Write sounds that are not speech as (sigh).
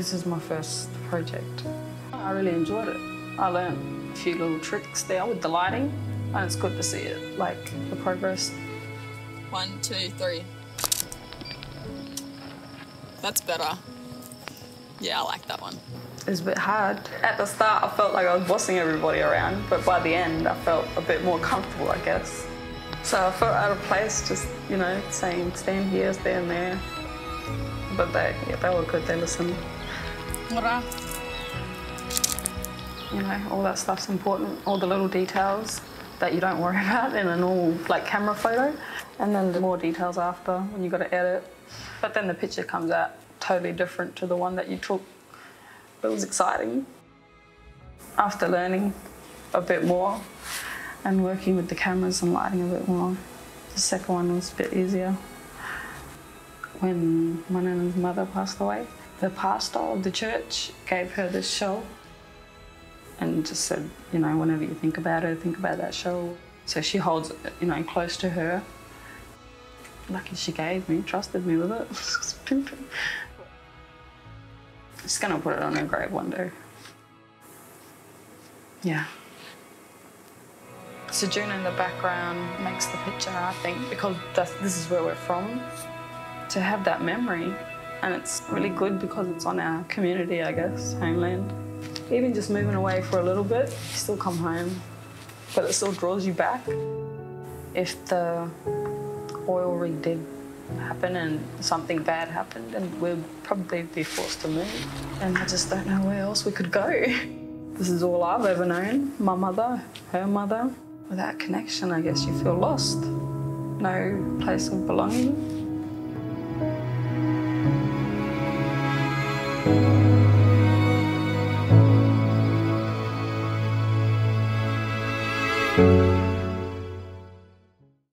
This is my first project. I really enjoyed it. I learned a few little tricks there with the lighting, and it's good to see it, like the progress. One, two, three. That's better. Yeah, I like that one. It was a bit hard. At the start, I felt like I was bossing everybody around, but by the end, I felt a bit more comfortable, I guess. So I felt out of place, just, you know, saying stand here, stand there. But they, yeah, they were good, they listened. You know, all that stuff's important, all the little details that you don't worry (laughs) about in a normal, like, camera photo. And then the more details after, when you got to edit. But then the picture comes out totally different to the one that you took. It was exciting. After learning a bit more and working with the cameras and lighting a bit more, the second one was a bit easier. When Manana's mother passed away, the pastor of the church gave her this show and just said, you know, whenever you think about her, think about that show. So she holds it, you know, close to her. Lucky she gave me, trusted me with it. (laughs) Just gonna put it on her grave one day. Yeah. Ceduna in the background makes the picture, I think, because this is where we're from. To have that memory, and it's really good because it's on our community, I guess, homeland. Even just moving away for a little bit, you still come home, but it still draws you back. If the oil rig did happen and something bad happened, and we'd probably be forced to move. And I just don't know where else we could go. (laughs) This is all I've ever known. My mother, her mother. Without connection, I guess you feel lost. No place of belonging.